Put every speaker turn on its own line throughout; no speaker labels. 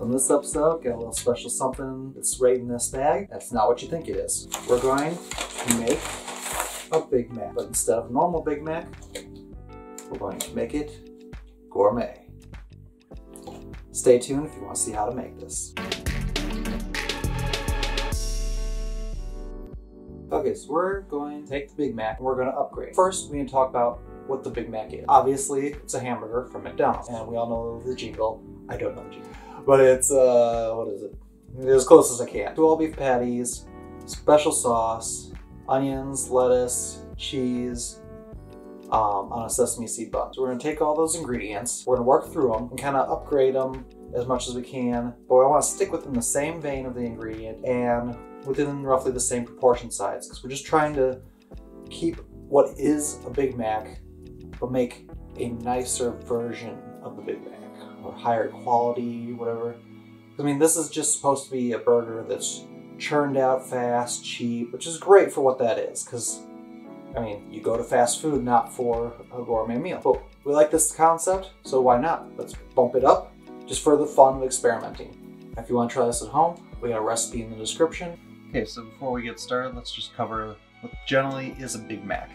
On this episode, got a little special something that's right in this bag. That's not what you think it is. We're going to make a Big Mac, but instead of normal Big Mac, we're going to make it gourmet. Stay tuned if you want to see how to make this. Okay, so we're going to take the Big Mac and we're going to upgrade. First, we need to talk about what the Big Mac is. Obviously, it's a hamburger from McDonald's, and we all know the jingle. I don't know the jingle, but it's, uh, what is it? As close as I can. Two all beef patties, special sauce, onions, lettuce, cheese, um, on a sesame seed bun. So we're gonna take all those ingredients, we're gonna work through them and kind of upgrade them as much as we can, but I wanna stick within the same vein of the ingredient and within roughly the same proportion size, because we're just trying to keep what is a Big Mac, but make a nicer version of the Big Mac, or higher quality, whatever. I mean, this is just supposed to be a burger that's churned out fast, cheap, which is great for what that is, because I mean, you go to fast food not for a gourmet meal. But we like this concept, so why not? Let's bump it up just for the fun of experimenting. If you want to try this at home, we got a recipe in the description. Okay, so before we get started, let's just cover what generally is a Big Mac.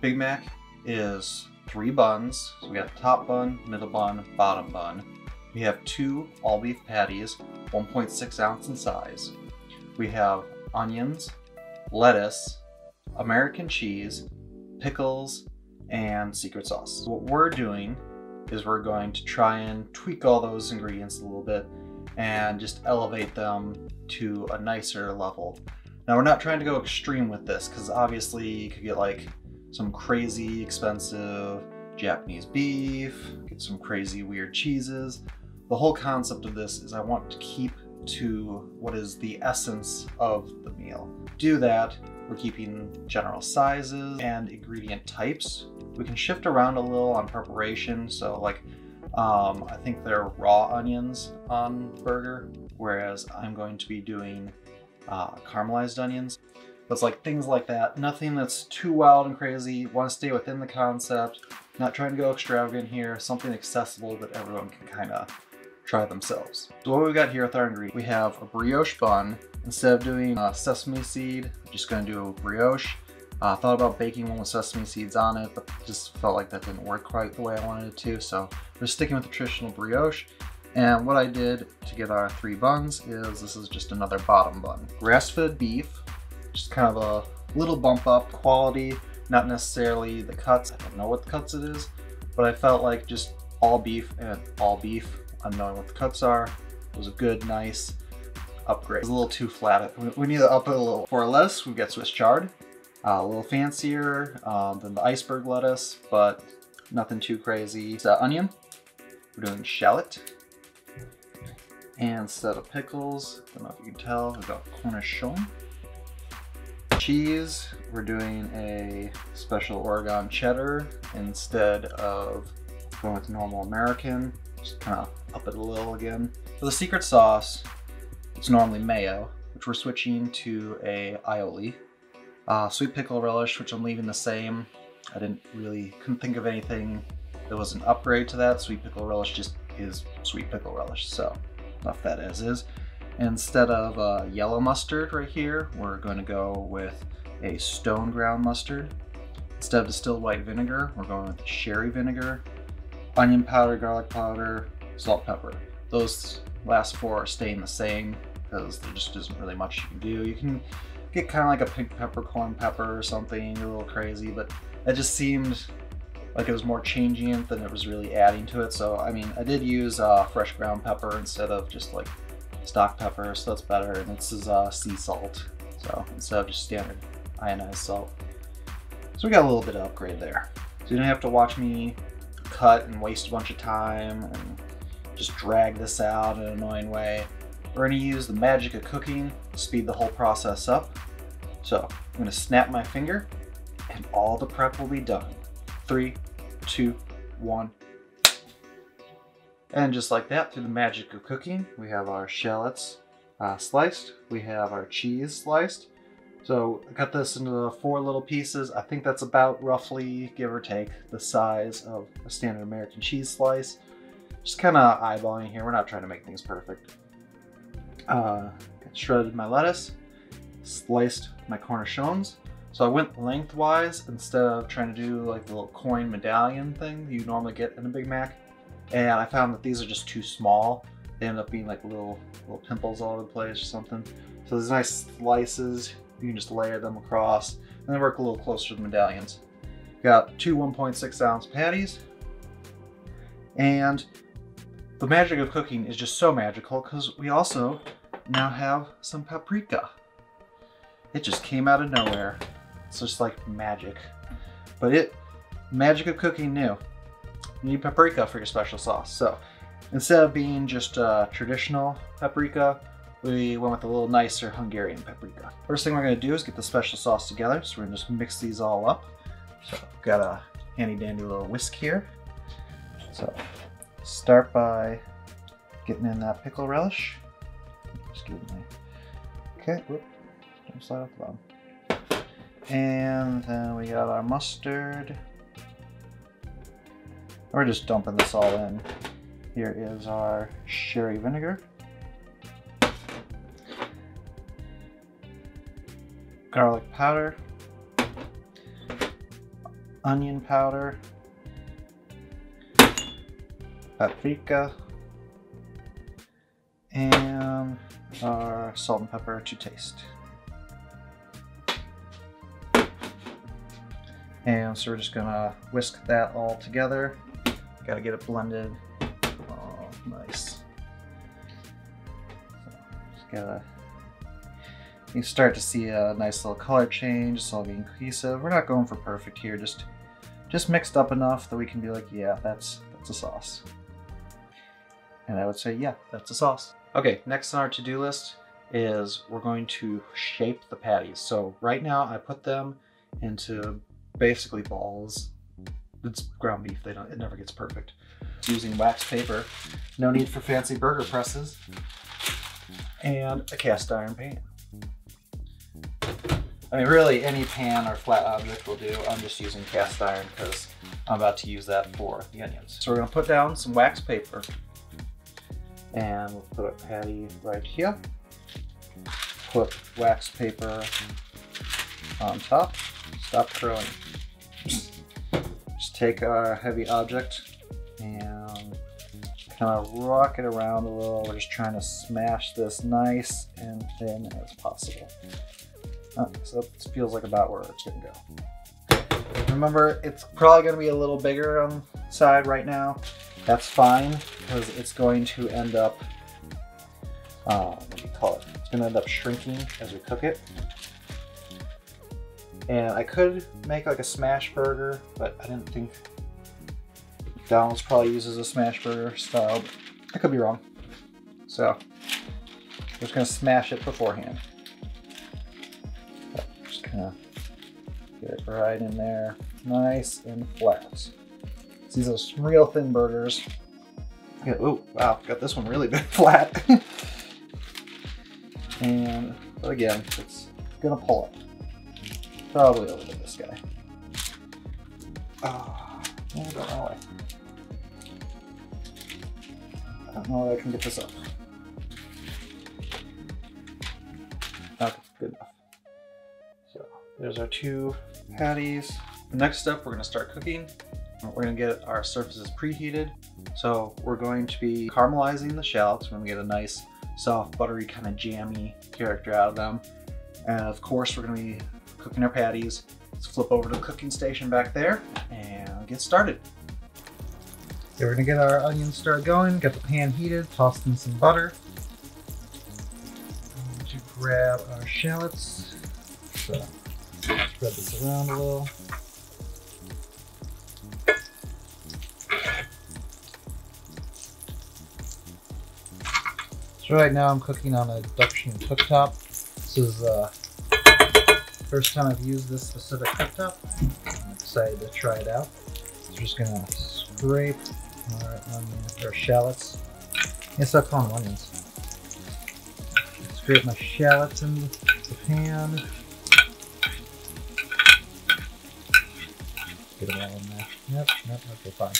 Big Mac is three buns. So we got top bun, middle bun, bottom bun. We have two all beef patties, 1.6 ounce in size. We have onions, lettuce, American cheese, pickles, and secret sauce. What we're doing is we're going to try and tweak all those ingredients a little bit and just elevate them to a nicer level. Now we're not trying to go extreme with this because obviously you could get like some crazy expensive Japanese beef, get some crazy weird cheeses. The whole concept of this is I want to keep to what is the essence of the meal. Do that, we're keeping general sizes and ingredient types. We can shift around a little on preparation. So like, um, I think they're raw onions on burger, whereas I'm going to be doing uh, caramelized onions. But it's like things like that. Nothing that's too wild and crazy. Want to stay within the concept. Not trying to go extravagant here. Something accessible that everyone can kind of try themselves. So what we've got here with our ingredients, we have a brioche bun. Instead of doing uh, sesame seed, I'm just gonna do a brioche. I uh, thought about baking one with sesame seeds on it, but just felt like that didn't work quite the way I wanted it to. So we're sticking with the traditional brioche. And what I did to get our three buns is this is just another bottom bun. Grass-fed beef, just kind of a little bump up quality, not necessarily the cuts. I don't know what the cuts it is, but I felt like just all beef and all beef unknowing what the cuts are. It was a good, nice upgrade. It's a little too flat. We need to up it a little. For lettuce, we've got Swiss chard. Uh, a little fancier um, than the iceberg lettuce, but nothing too crazy. Uh, onion. We're doing shallot. And instead of pickles, I don't know if you can tell, we've got cornichon. Cheese, we're doing a special Oregon cheddar instead of going with normal American. Just kind of up it a little again. For the secret sauce, it's normally mayo, which we're switching to a aioli. Uh, sweet pickle relish, which I'm leaving the same. I didn't really, couldn't think of anything that was an upgrade to that. Sweet pickle relish just is sweet pickle relish, so enough that as is. Instead of uh, yellow mustard right here, we're going to go with a stone ground mustard. Instead of distilled white vinegar, we're going with sherry vinegar, onion powder, garlic powder, salt, pepper. Those last four are staying the same because there just isn't really much you can do. You can get kind of like a pink peppercorn pepper or something, a little crazy, but it just seemed like it was more changing than it was really adding to it. So, I mean, I did use uh, fresh ground pepper instead of just like stock pepper, so that's better. And this is uh, sea salt, so instead of just standard ionized salt. So we got a little bit of upgrade there. So you don't have to watch me cut and waste a bunch of time and just drag this out in an annoying way. We're gonna use the magic of cooking to speed the whole process up. So I'm gonna snap my finger and all the prep will be done. Three, two, one. And just like that, through the magic of cooking, we have our shallots uh, sliced. We have our cheese sliced. So I cut this into four little pieces. I think that's about roughly, give or take, the size of a standard American cheese slice. just kind of eyeballing here. We're not trying to make things perfect. Uh, shredded my lettuce, sliced my cornichons. So I went lengthwise instead of trying to do like the little coin medallion thing you normally get in a Big Mac. And I found that these are just too small. They end up being like little little pimples all over the place or something. So these nice slices, you can just layer them across and they work a little closer to the medallions. Got two 1.6 ounce patties. And the magic of cooking is just so magical because we also now have some paprika. It just came out of nowhere. It's just like magic. But it, magic of cooking new. You need paprika for your special sauce. So instead of being just uh, traditional paprika, we went with a little nicer Hungarian paprika. First thing we're gonna do is get the special sauce together. So we're gonna just mix these all up. So I've got a handy dandy little whisk here. So start by getting in that pickle relish. Excuse me. Okay, whoop, don't slide off the bottom. And then we got our mustard. We're just dumping this all in. Here is our sherry vinegar. Garlic powder. Onion powder. Paprika. And our salt and pepper to taste. And so we're just gonna whisk that all together. Gotta get it blended. Oh, nice. So just gotta, you start to see a nice little color change. It's all being cohesive. We're not going for perfect here, just just mixed up enough that we can be like, yeah, that's that's a sauce. And I would say, yeah, that's a sauce. Okay, next on our to-do list is we're going to shape the patties. So right now I put them into basically balls. It's ground beef. They don't. It never gets perfect. Using wax paper. No need for fancy burger presses. And a cast iron pan. I mean, really, any pan or flat object will do. I'm just using cast iron because I'm about to use that for the onions. So we're gonna put down some wax paper. And we'll put a patty right here. Put wax paper on top. Stop curling. Take our heavy object and kind of rock it around a little. We're just trying to smash this nice and thin as possible. Oh, so this feels like about where it's gonna go. Remember, it's probably gonna be a little bigger on the side right now. That's fine, because it's going to end up, uh, what do you call it? It's gonna end up shrinking as we cook it. And I could make like a smash burger, but I didn't think McDonald's probably uses a smash burger style. I could be wrong. So, I'm just gonna smash it beforehand. Just of get it right in there, nice and flat. These are some real thin burgers. oh, wow, got this one really big flat. and, again, it's gonna pull it. Probably over to this guy. Oh, I don't know why. I don't know if I can get this up. Okay, good enough. So there's our two patties. Next up, we're gonna start cooking. We're gonna get our surfaces preheated. So we're going to be caramelizing the shallots. We're gonna get a nice, soft, buttery, kind of jammy character out of them. And of course, we're gonna be cooking our patties. Let's flip over to the cooking station back there and get started. So we're gonna get our onions started going, get the pan heated, toss in some butter. To grab our shallots. So spread this around a little. So right now I'm cooking on a induction cooktop. This is uh, first time I've used this specific cooktop. Excited to try it out. So just gonna scrape our onions or shallots. I start calling them onions. Scrape my shallots in the pan. Get them all in there. Yep, yep, okay, fine.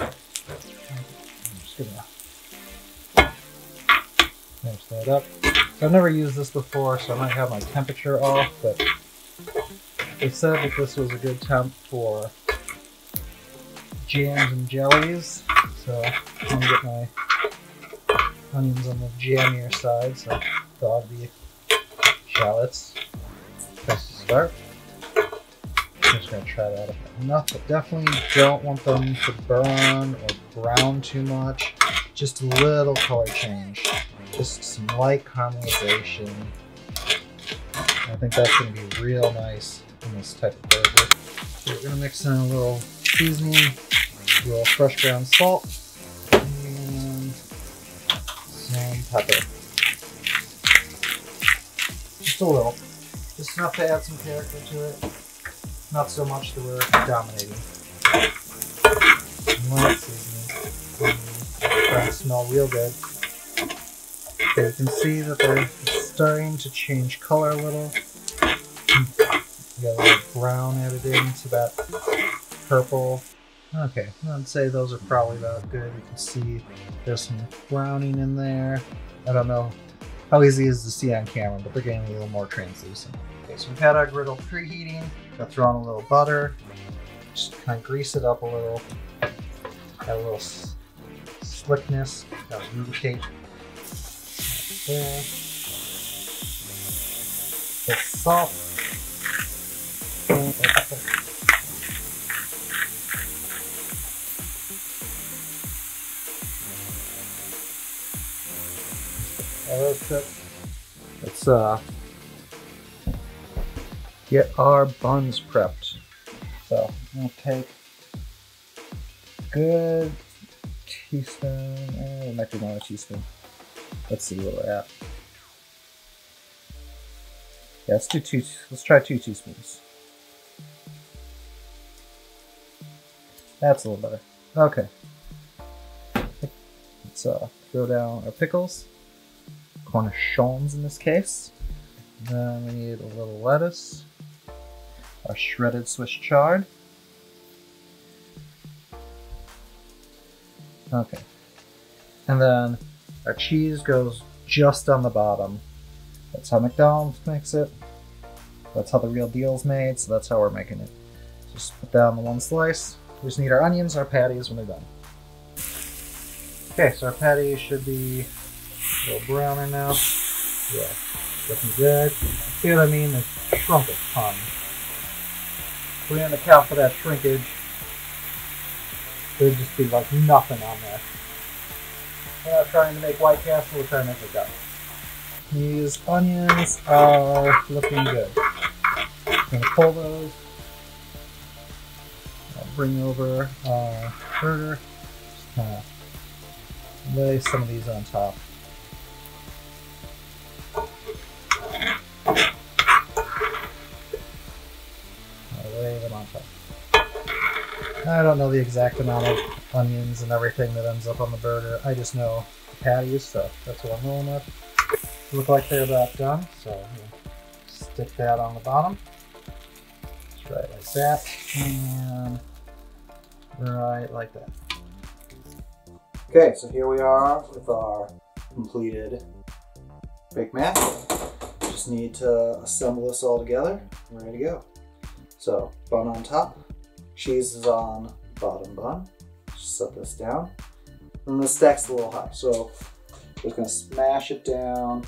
I'm just gonna finish that up. I've never used this before, so I might have my temperature off, but they said that this was a good temp for jams and jellies. So I'm gonna get my onions on the jammier side, so dog the shallots. Place to start. I'm just gonna try that enough, but definitely don't want them to burn or brown too much. Just a little color change. Just some light caramelization. I think that's gonna be real nice in this type of burger. So we're gonna mix in a little seasoning, a little fresh ground salt, and some pepper. Just a little. Just enough to add some character to it. Not so much that we're dominating. Light seasoning. Starting to smell real good. Okay, you can see that they're starting to change color a little. You got a little brown added into that purple. Okay, I'd say those are probably about good. You can see there's some browning in there. I don't know how easy it is to see on camera, but they're getting a little more translucent. Okay, so we've had our griddle preheating. Got throw on a little butter. Just kind of grease it up a little. Got a little slickness. Got lubricate. There. Bit salt. Let's uh get our buns prepped. So I'm gonna take a good teaspoon, eh, it might be more a teaspoon. Let's see where we're at. Yeah, let's do two, let's try two teaspoons. That's a little better. Okay. Let's uh, throw down our pickles, cornichons in this case. Then we need a little lettuce our shredded Swiss chard. Okay. And then our cheese goes just on the bottom. That's how McDonald's makes it. That's how the real deal's made, so that's how we're making it. Just put that on the one slice. We just need our onions, our patties when they're done. Okay, so our patties should be a little browner now. Yeah, looking good. See what I mean? They shrunk a ton. We didn't account for that shrinkage. There'd just be like nothing on there. Not trying to make White Castle, we're trying to make it done. These onions are looking good. I'm gonna pull those. I'll bring over our burger. Just kind of lay some of these on top. I don't know the exact amount of onions and everything that ends up on the burger. I just know the patties, so that's what I'm rolling with. Look like they're about done, so stick that on the bottom. Right like that, and right like that.
Okay, so here we are with our completed Big Mac. Just need to assemble this all together. We're ready to go. So, bun on top, Cheese is on bottom bun. Set this down. And the stack's a little high, so just gonna smash it down,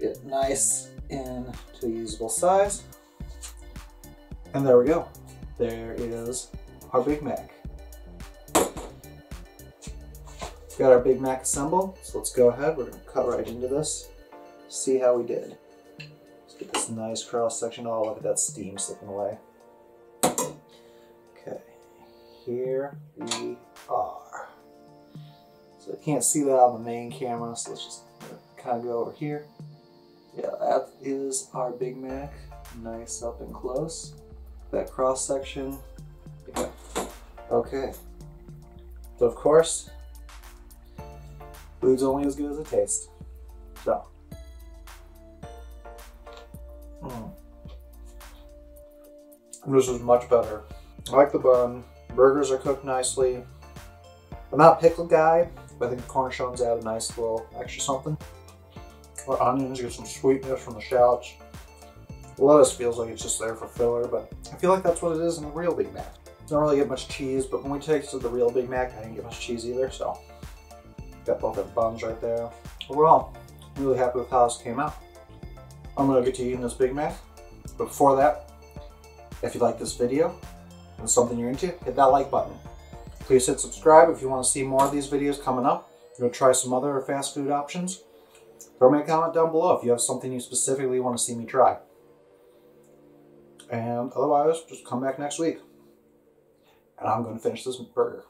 get nice into a usable size. And there we go. There is our Big Mac. We've Got our Big Mac assembled, so let's go ahead. We're gonna cut right into this, see how we did. Let's get this nice cross section. Oh, look at that steam slipping away Okay, here we are. So I can't see that on the main camera, so let's just kind of go over here. Yeah, that is our Big Mac. Nice up and close. That cross section. Yeah. Okay. So of course, food's only as good as it tastes. So. Mm. This is much better. I like the bun. Burgers are cooked nicely. I'm not a pickle guy, but I think cornichons add a nice little extra something. Or onions, get some sweetness from the shallots. Lettuce feels like it's just there for filler, but I feel like that's what it is in a real Big Mac. Don't really get much cheese, but when we tasted the real Big Mac, I didn't get much cheese either, so got both the buns right there. Overall, really happy with how this came out. I'm gonna get to eating this Big Mac. But before that, if you like this video and something you're into, hit that like button. Please hit subscribe if you want to see more of these videos coming up. Gonna try some other fast food options. Throw me a comment down below if you have something you specifically want to see me try. And otherwise, just come back next week. And I'm going to finish this burger.